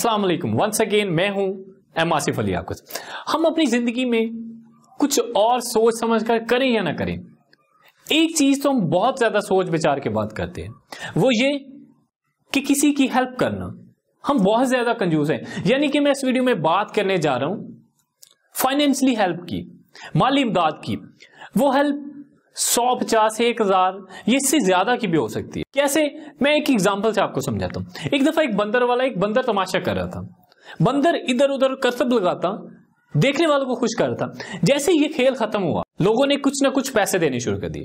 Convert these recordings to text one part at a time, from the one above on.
السلام علیکم۔ Once again میں ہوں، ایم آصف علی آپ ہم اپنی زندگی میں کچھ اور سوچ سمجھ کر کریں یا نہ کریں، ایک چیز تو ہم بہت زیادہ سوچ بچار کے بات کرتے ہیں۔ وہ یہ کہ کسی کی ہیلپ کرنا۔ ہم بہت زیادہ کنجوس ہیں۔ یعنی کہ میں اس ویڈیو میں بات کرنے جا رہا ہوں۔ فائنینشلی ہیلپ کی، مالی امداد کی۔ وہ ہیلپ سو پچاس ایک ہزار، یہ اس سے زیادہ کی بھی ہو سکتی ہے۔ کیسے؟ میں ایک ایگزامپل سے آپ کو سمجھاتا ہوں۔ ایک دفعہ ایک بندر والا ایک بندر تماشا کر رہا تھا۔ بندر ادھر ادھر کرتب لگاتا، دیکھنے والوں کو خوش کرتا۔ جیسے یہ کھیل ختم ہوا، لوگوں نے کچھ نہ کچھ پیسے دینے شروع کر دیے۔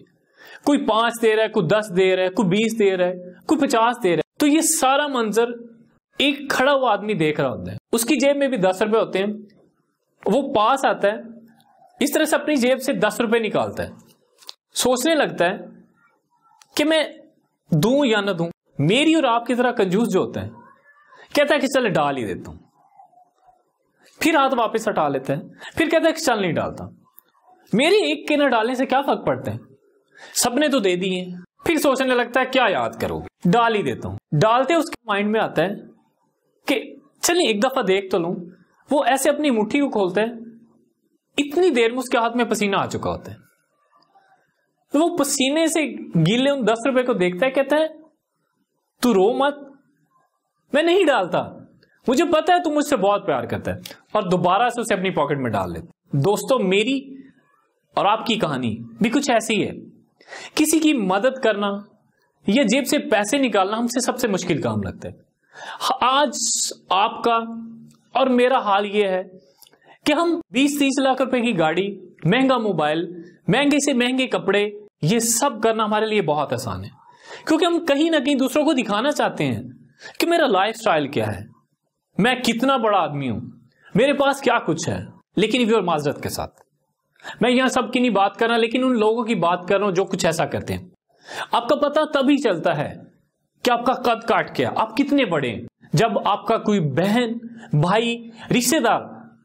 کوئی پانچ دے رہا ہے، کوئی دس دے رہا ہے، کوئی بیس دے رہا ہے، کوئی پچاس دے رہا ہے۔ تو یہ سارا منظر ایک کھڑا ہوا آدمی دیکھ رہا ہوتا ہے۔ اس کی جیب میں بھی دس روپے ہوتے ہیں۔ وہ پاس آتا ہے، اس طرح سے اپنی جیب سے دس روپے نکالتا ہے۔ سوچنے لگتا ہے کہ میں دوں یا نہ دوں، میری اور آپ کی طرح کنجوس جو ہوتا ہے کہتا ہے کہ چلے ڈال ہی دیتا ہوں۔ پھر ہاتھ واپس ہٹا لیتا ہے پھر کہتا ہے کہ چل نہیں ڈالتا۔ میری ایک کے نہ ڈالنے سے کیا فرق پڑتا ہے؟ سب نے تو دے دیے پھر سوچنے لگتا ہے، کیا یاد کرو؟ گے ڈال ہی دیتا ہوں۔ ڈالتے اس کے مائنڈ میں آتا ہے کہ چلیں ایک دفعہ دیکھ تو لوں۔ وہ ایسے اپنی مٹھی کو کھولتا ہے اتنی دیر میں اس کے ہاتھ میں پسینہ آ چکا ہوتا ہے۔ تو وہ پسینے سے گیلے ان دس روپے کو دیکھتا ہے، کہتا ہے، تو رو مت۔ میں نہیں ڈالتا۔ مجھے پتا ہے، تو مجھ سے بہت پیار کرتا ہے۔ اور دوبارہ سے اسے اپنی پاکٹ میں ڈال لیتا دوستوں میری اور آپ کی کہانی بھی کچھ ایسی ہے۔ کسی کی مدد کرنا یا جیب سے پیسے نکالنا ہم سے سب سے مشکل کام لگتا ہے۔ آج آپ کا اور میرا حال یہ ہے کہ ہم بیس تیس لاکھ روپے کی گاڑی، مہنگا موبائل، مہنگے سے مہنگے کپڑے یہ سب کرنا ہمارے لیے بہت آسان ہے۔ کیونکہ ہم کہیں نہ کہیں دوسروں کو دکھانا چاہتے ہیں کہ میرا لائف سٹائل کیا ہے۔ میں کتنا بڑا آدمی ہوں۔ میرے پاس کیا کچھ ہے؟ لیکن معذرت کے ساتھ۔ میں یہاں سب کی نہیں بات کر رہا، لیکن ان لوگوں کی بات کر رہا ہوں جو کچھ ایسا کرتے ہیں۔ آپ کا پتا تبھی چلتا ہے کہ آپ کا قد کاٹ کیا۔ آپ کتنے بڑے ہیں۔ جب آپ کا کوئی بہن، بھائی رشتے دار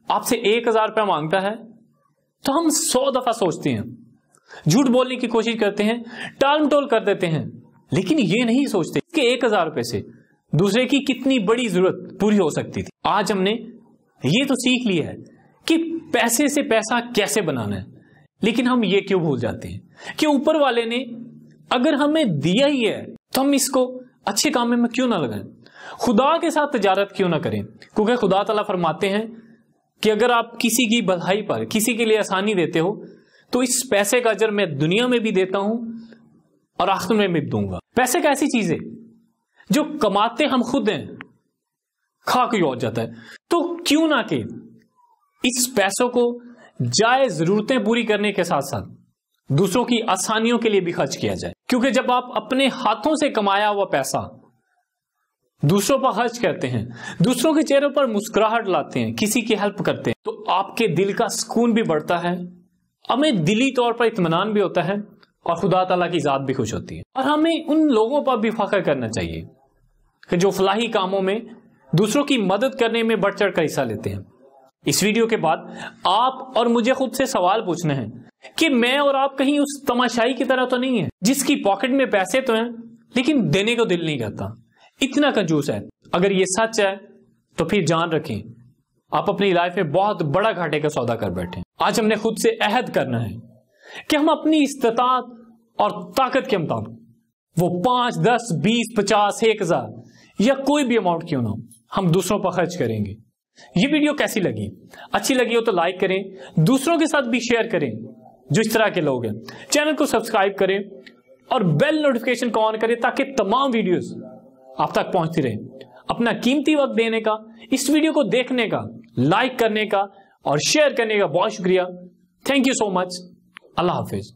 آپ سے ایک ہزار روپیہ مانگتا ہے، تو ہم سو دفعہ سوچتے ہیں جھوٹ بولنے کی کوشش کرتے ہیں، ٹال مٹول کر دیتے ہیں۔ لیکن یہ نہیں سوچتے کہ ایک ہزار روپے سے دوسرے کی کتنی بڑی ضرورت پوری ہو سکتی تھی۔ آج ہم نے یہ تو سیکھ لیا ہے کہ پیسے سے پیسہ کیسے بنانا ہے۔ لیکن ہم یہ کیوں بھول جاتے ہیں؟ کہ اوپر والے نے اگر ہمیں دیا ہی ہے تو ہم اس کو اچھے کام میں کیوں نہ لگائیں؟ خدا کے ساتھ تجارت کیوں نہ کریں؟ کیونکہ خدا تعالیٰ فرماتے ہیں کہ اگر آپ کسی کی بھلائی پر، کسی کے لیے آسانی دیتے ہو تو اس پیسے کا اجر میں دنیا میں بھی دیتا ہوں اور آخر میں بھی دوں گا۔ پیسے کا ایسی چیز ہے جو کماتے ہم خود ہیں، کھا کے ہو جاتا ہے۔ تو کیوں نہ کہ اس پیسوں کو جائے ضرورتیں پوری کرنے کے ساتھ ساتھ دوسروں کی آسانیوں کے لیے بھی خرچ کیا جائے۔ کیونکہ جب آپ اپنے ہاتھوں سے کمایا ہوا پیسہ دوسروں پر خرچ کرتے ہیں، دوسروں کے چہروں پر مسکراہٹ لاتے ہیں، کسی کی ہیلپ کرتے ہیں، تو آپ کے دل کا سکون بھی بڑھتا ہے۔ ہمیں دلی طور پر اطمینان بھی ہوتا ہے اور خدا تعالیٰ کی ذات بھی خوش ہوتی ہے۔ اور ہمیں ان لوگوں پر بھی فخر کرنا چاہیے کہ جو فلاحی کاموں میں دوسروں کی مدد کرنے میں بڑھ چڑھ کر حصہ لیتے ہیں۔ اس ویڈیو کے بعد آپ اور مجھے خود سے سوال پوچھنا ہے کہ میں اور آپ کہیں اس تماشائی کی طرح تو نہیں ہے جس کی پاکٹ میں پیسے تو ہیں لیکن دینے کو دل نہیں کرتا۔ اتنا کنجوس ہے۔ اگر یہ سچ ہے تو پھر جان رکھیں، آپ اپنی لائف میں بہت بڑا گھاٹے کا سودا کر بیٹھے۔ آج ہم نے خود سے عہد کرنا ہے کہ ہم اپنی استطاعت اور طاقت کے مطابق وہ پانچ، دس، بیس، پچاس، ایک ہزار یا کوئی بھی اماؤنٹ کیوں نہ ہو، ہم دوسروں پر خرچ کریں گے۔ یہ ویڈیو کیسی لگی؟ اچھی لگی ہو تو لائک کریں، دوسروں کے ساتھ بھی شیئر کریں جو اس طرح کے لوگ ہیں۔ چینل کو سبسکرائب کریں اور بیل نوٹیفکیشن کو آن کریں تاکہ تمام ویڈیوز آپ تک پہنچتی رہے اپنا قیمتی وقت دینے کا، اس ویڈیو کو دیکھنے کا لائک کرنے کا اور شیئر کرنے کا بہت شکریہ. تھینک یو سو مچ اللہ حافظ.